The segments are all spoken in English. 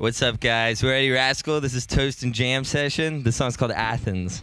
What's up, guys? We're Eddie Rascal. This is Toast and Jam Session. This song's called Athens.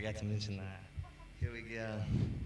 forgot to mention that. Here we go.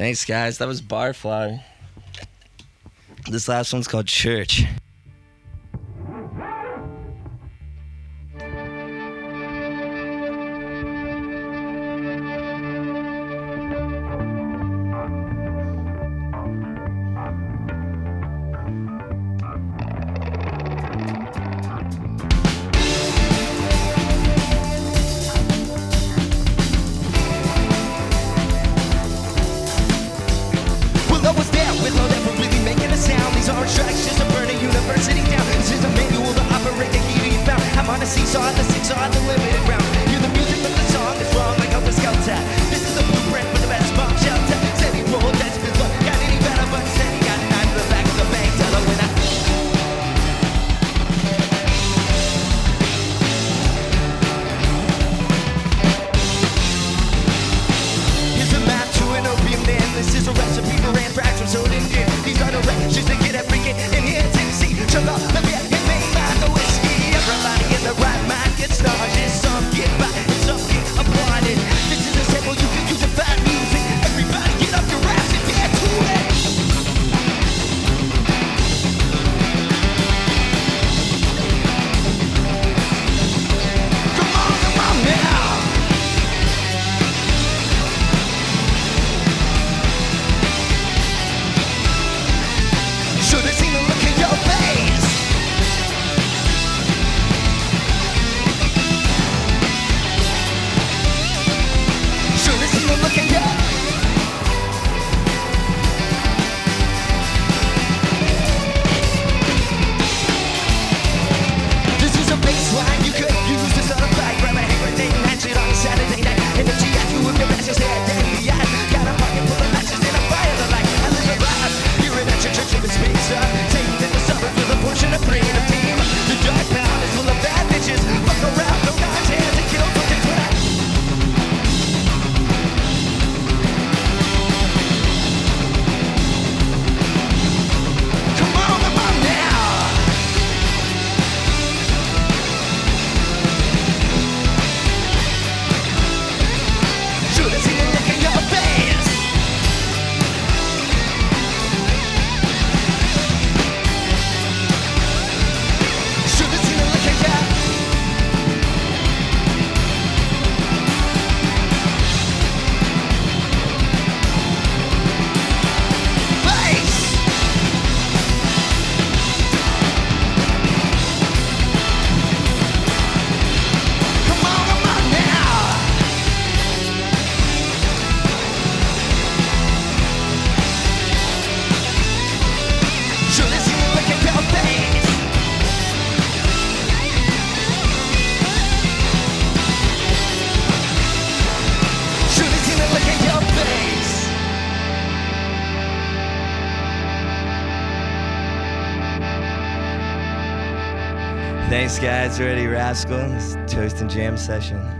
Thanks, guys. That was Barfly. This last one's called Church. I the women. Thanks, guys. Ready, Rascals. Toast and jam session.